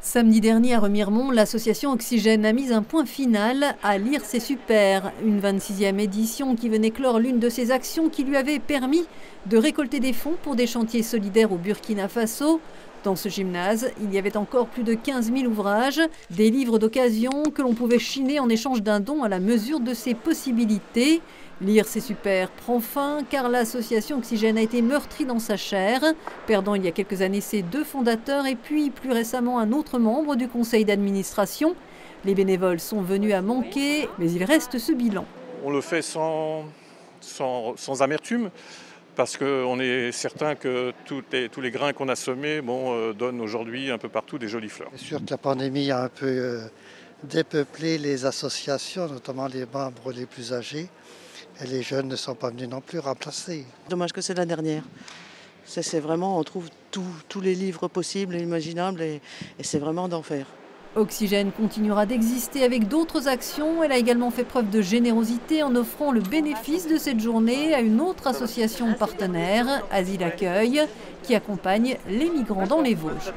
Samedi dernier à Remiremont, l'association Oxygène a mis un point final à Lire c'est super, une 26e édition qui venait clore l'une de ses actions qui lui avait permis de récolter des fonds pour des chantiers solidaires au Burkina Faso. Dans ce gymnase, il y avait encore plus de 15 000 ouvrages, des livres d'occasion que l'on pouvait chiner en échange d'un don à la mesure de ses possibilités. Lire c'est super prend fin car l'association Oxygène a été meurtrie dans sa chair, perdant il y a quelques années ses deux fondateurs et puis plus récemment un autre membre du conseil d'administration. Les bénévoles sont venus à manquer, mais il reste ce bilan. On le fait sans, sans, amertume parce qu'on est certain que tous les, grains qu'on a semés bon, euh, donnent aujourd'hui un peu partout des jolies fleurs. C'est sûr que la pandémie a un peu euh, dépeuplé les associations, notamment les membres les plus âgés. Et les jeunes ne sont pas venus non plus remplacer. Dommage que c'est la dernière. C'est vraiment, on trouve tous les livres possibles et imaginables et, et c'est vraiment d'enfer. Oxygène continuera d'exister avec d'autres actions. Elle a également fait preuve de générosité en offrant le bénéfice de cette journée à une autre association partenaire, Asile Accueil, qui accompagne les migrants dans les Vosges.